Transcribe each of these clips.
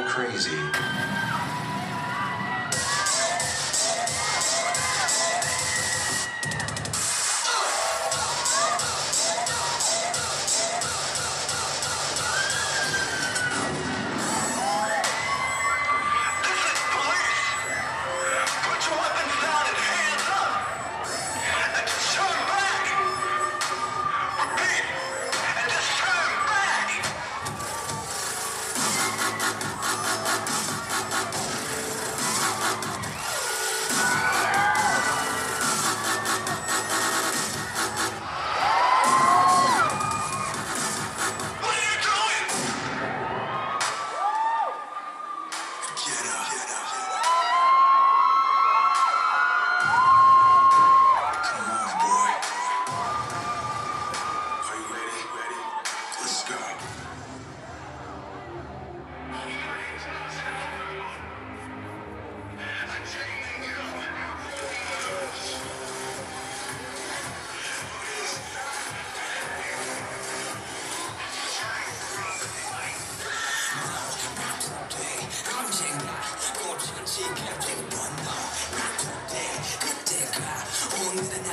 crazy.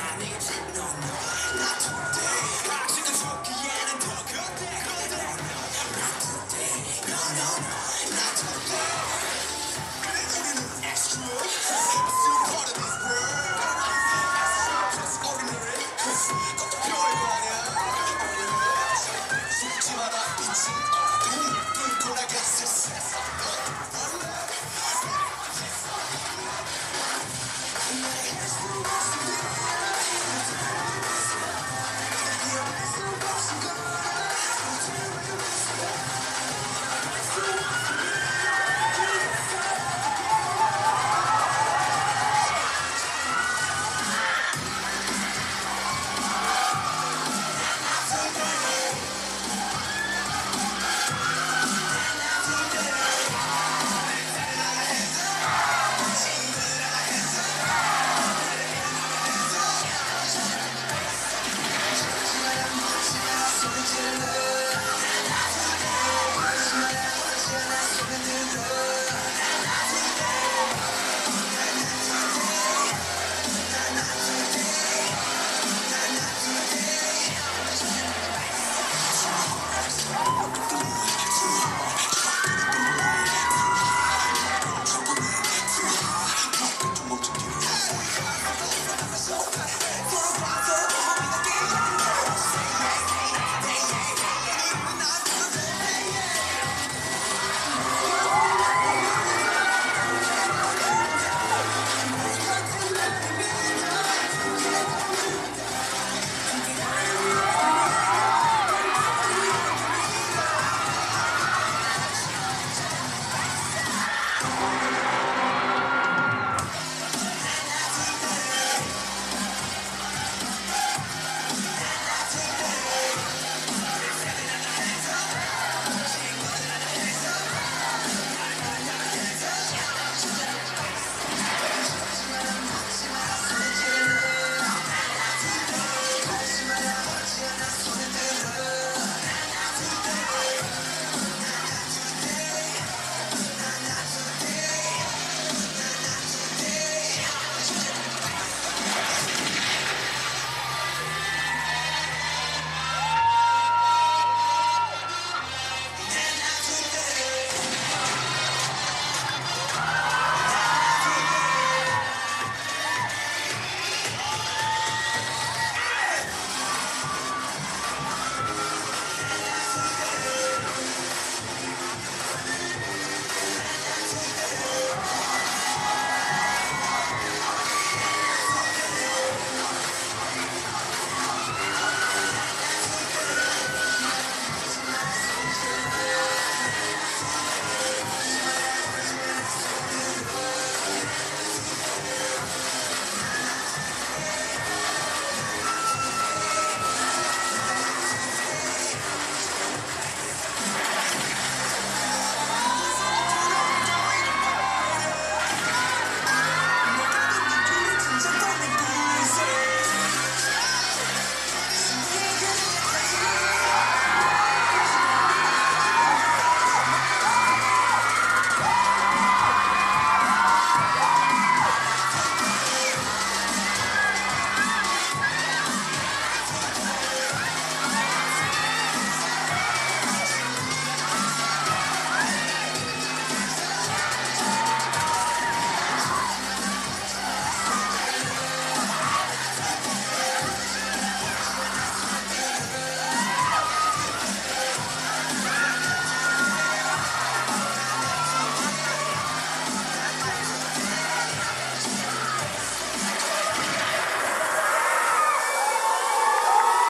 I need you no more. Not today.